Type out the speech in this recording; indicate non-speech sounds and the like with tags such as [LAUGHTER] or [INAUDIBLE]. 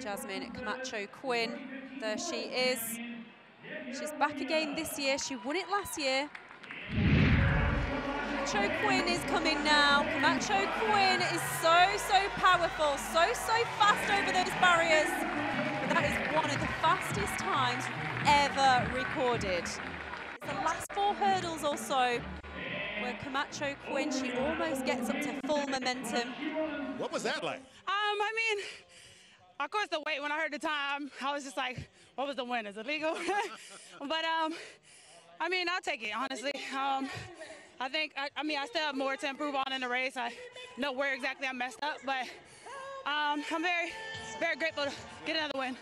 Jasmine Camacho Quinn. There she is. She's back again this year. She won it last year. Camacho Quinn is coming now. Camacho Quinn is so, so powerful, so, so fast over those barriers. But that is one of the fastest times ever recorded. It's the last four hurdles or so where Camacho Quinn, she almost gets up to full momentum. What was that like? Um, I mean, of course the weight, when I heard the time, I was just like, what was the win? Is it legal? [LAUGHS] but, um, I mean, I'll take it, honestly. Um, I think, I, I, mean, I still have more to improve on in the race. I know where exactly I messed up, but um, I'm very, very grateful to get another win.